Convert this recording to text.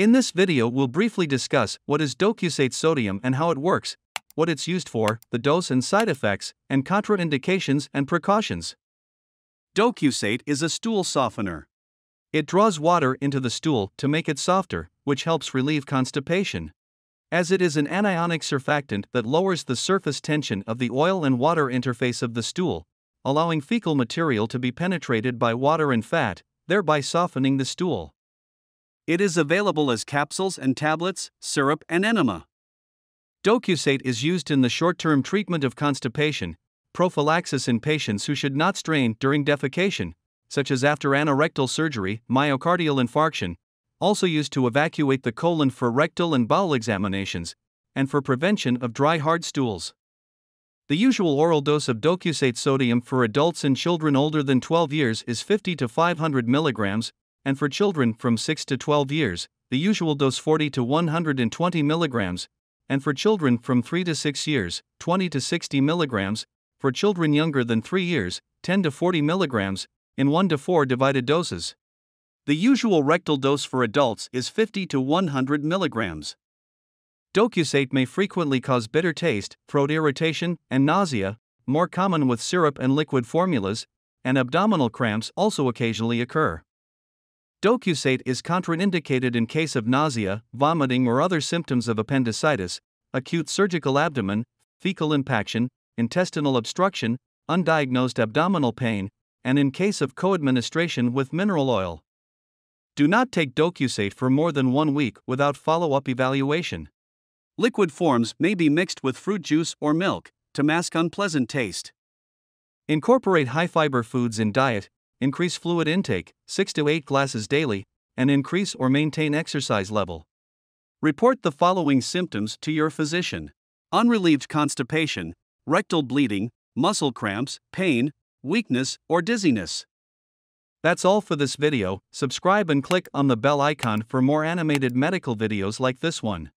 In this video we'll briefly discuss what is docusate sodium and how it works, what it's used for, the dose and side effects, and contraindications and precautions. Docusate is a stool softener. It draws water into the stool to make it softer, which helps relieve constipation. As it is an anionic surfactant that lowers the surface tension of the oil and water interface of the stool, allowing fecal material to be penetrated by water and fat, thereby softening the stool. It is available as capsules and tablets, syrup, and enema. Docusate is used in the short term treatment of constipation, prophylaxis in patients who should not strain during defecation, such as after anorectal surgery, myocardial infarction, also used to evacuate the colon for rectal and bowel examinations, and for prevention of dry hard stools. The usual oral dose of docusate sodium for adults and children older than 12 years is 50 to 500 milligrams, and for children from 6 to 12 years, the usual dose 40 to 120 milligrams, and for children from 3 to 6 years, 20 to 60 milligrams, for children younger than 3 years, 10 to 40 milligrams, in 1 to 4 divided doses. The usual rectal dose for adults is 50 to 100 milligrams. Docusate may frequently cause bitter taste, throat irritation, and nausea, more common with syrup and liquid formulas, and abdominal cramps also occasionally occur. Docusate is contraindicated in case of nausea, vomiting, or other symptoms of appendicitis, acute surgical abdomen, fecal impaction, intestinal obstruction, undiagnosed abdominal pain, and in case of co-administration with mineral oil. Do not take docusate for more than one week without follow up evaluation. Liquid forms may be mixed with fruit juice or milk to mask unpleasant taste. Incorporate high fiber foods in diet, increase fluid intake, 6 to 8 glasses daily, and increase or maintain exercise level. Report the following symptoms to your physician unrelieved constipation, rectal bleeding, muscle cramps, pain, weakness, or dizziness. That's all for this video. Subscribe and click on the bell icon for more animated medical videos like this one.